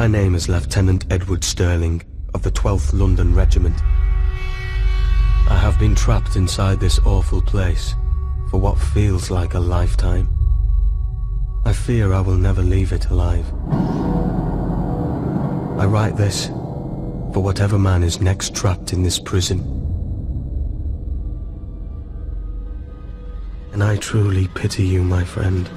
My name is Lieutenant Edward Sterling of the 12th London Regiment. I have been trapped inside this awful place for what feels like a lifetime. I fear I will never leave it alive. I write this for whatever man is next trapped in this prison. And I truly pity you, my friend.